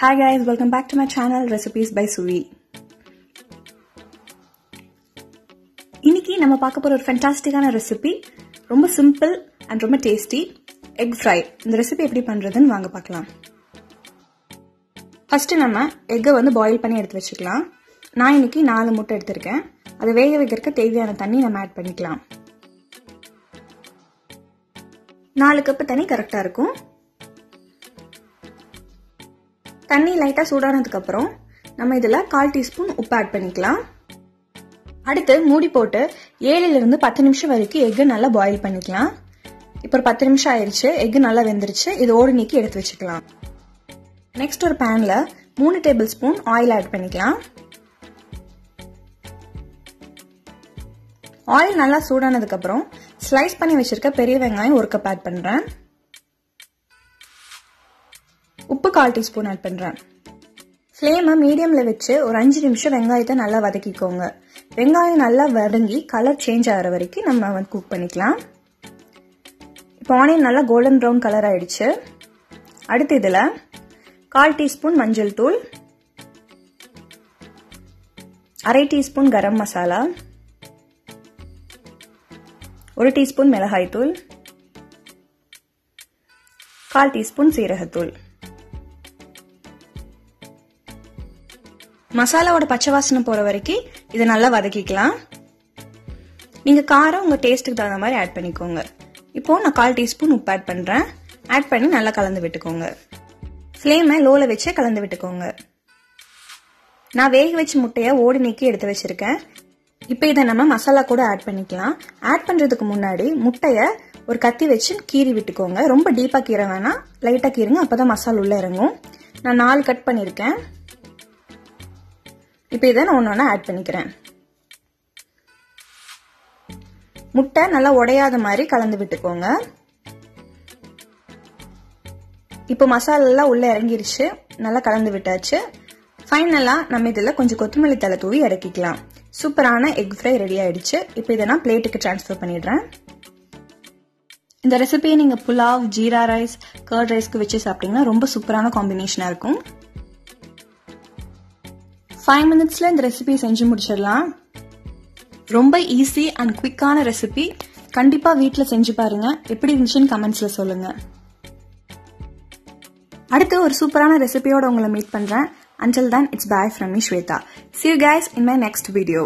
Hi guys, welcome back to my channel Recipes by Suvi. இன்னைக்கு நம்ம பார்க்க போற ஒரு ஃபென்டாஸ்டிக்கான ரெசிபி ரொம்ப சிம்பிள் அண்ட் ரொம்ப டேஸ்டி எக் ஃப்ரை இந்த ரெசிபி எப்படி பண்றதுன்னு வாங்க பார்க்கலாம். ஃபர்ஸ்ட் நம்ம எக்கை வந்து பாயில் பண்ணி எடுத்து வச்சுக்கலாம். நான் இன்னைக்கு நாலு முட்டை எடுத்திருக்கேன். அதை வேக வைக்கிறதுக்கு தேவையான தண்ணி நம்ம ஆட் பண்ணிக்கலாம். நாலு கப்பு தண்ணி கரெக்டாக இருக்கும். தண்ணி லைட்டாக சூடானதுக்கப்புறம் நம்ம இதில் கால் டீஸ்பூன் உப்பு ஆட் பண்ணிக்கலாம். அடுத்து மூடி போட்டு ஏழுலேருந்து பத்து நிமிஷம் வரைக்கும் எக்கு நல்லா பாயில் பண்ணிக்கலாம். இப்போ ஒரு பத்து நிமிஷம் ஆயிடுச்சு எக்கு நல்லா வெந்துருச்சு இது ஓடு நீக்கி எடுத்து வச்சுக்கலாம். நெக்ஸ்ட் ஒரு பேனில் மூணு டேபிள் ஸ்பூன் ஆயில் ஆட் பண்ணிக்கலாம். ஆயில் நல்லா சூடானதுக்கப்புறம் ஸ்லைஸ் பண்ணி வச்சிருக்க பெரிய வெங்காயம் ஒரு கப் ஆட் பண்ணுறேன் கால் டீஸ்பூன் ஆட் பண்ணுறேன் ஃப்ளேமை மீடியமில் வச்சு ஒரு அஞ்சு நிமிஷம் வெங்காயத்தை நல்லா வதக்கிக்கோங்க. வெங்காயம் நல்லா வதங்கி கலர் சேஞ்ச் ஆகிற வரைக்கும் நம்ம வந்து குக் பண்ணிக்கலாம். இப்போ ஆனியன் நல்லா கோல்டன் ப்ரௌன் கலர் ஆயிடுச்சு. அடுத்து இதில் கால் டீஸ்பூன் மஞ்சள் தூள். அரை டீஸ்பூன் கரம் மசாலா. ஒரு டீஸ்பூன் மிளகாய் தூள். கால் டீஸ்பூன் சீரகத்தூள். மசாலாவோட பச்சை வாசனை போற வரைக்கும் இதை நல்லா வதக்கிக்கலாம். நீங்க காரம் உங்க டேஸ்ட்டுக்கு தகுந்த மாதிரி ஆட் பண்ணிக்கோங்க. இப்போ நான் கால் டீஸ்பூன் உப்பு ஆட் பண்றேன். ஆட் பண்ணி நல்லா கலந்து விட்டுக்கோங்க. ஃப்ளேமை லோல வச்சே கலந்து விட்டுக்கோங்க. நான் வேக வச்ச முட்டையை ஓடி நீக்கி எடுத்து வச்சிருக்கேன். இப்போ இதை நம்ம மசாலா கூட ஆட் பண்ணிக்கலாம். ஆட் பண்றதுக்கு முன்னாடி முட்டையை ஒரு கத்தி வச்சு கீறி விட்டுக்கோங்க. ரொம்ப டீப்பா கீரை வேணாம். லைட்டா கீருங்க அப்பதான் மசாலா உள்ள இறங்கும். நான் நாலு கட் பண்ணியிருக்கேன் இப்போ இதை நான் ஒன்று ஒன்று ஆட் பண்ணிக்கிறேன். முட்டை நல்லா உடையாத மாதிரி கலந்து விட்டுக்கோங்க. இப்போ மசாலெல்லாம் உள்ளே இறங்கிருச்சு. நல்லா கலந்து விட்டாச்சு. ஃபைனலாக நம்ம இதில் கொஞ்சம் கொத்தமல்லி தலை தூவி இறக்கிக்கலாம். சூப்பரான எக் ஃப்ரை ரெடி ஆயிடுச்சு. இப்போ இதை நான் பிளேட்டுக்கு டிரான்ஸ்ஃபர் பண்ணிடுறேன். இந்த ரெசிபியை நீங்கள் புலாவ் ஜீரா ரைஸ் கர்ட் ரைஸ்க்கு வச்சு சாப்பிட்டீங்கன்னா ரொம்ப சூப்பரான காம்பினேஷனாக இருக்கும். ஃபைவ் மினிட்ஸில் இந்த ரெசிபி செஞ்சு முடிச்சிடலாம். ரொம்ப ஈஸி அண்ட் குவிக்கான ரெசிபி கண்டிப்பாக வீட்டில் செஞ்சு பாருங்கள் எப்படி இருந்துச்சுன்னு கமெண்ட்ஸில் சொல்லுங்கள் அடுத்து ஒரு சூப்பரான ரெசிபியோட உங்களை மீட் பண்ணுறேன் அண்டில் தான் it's bye from me Shweta see you guys in my next video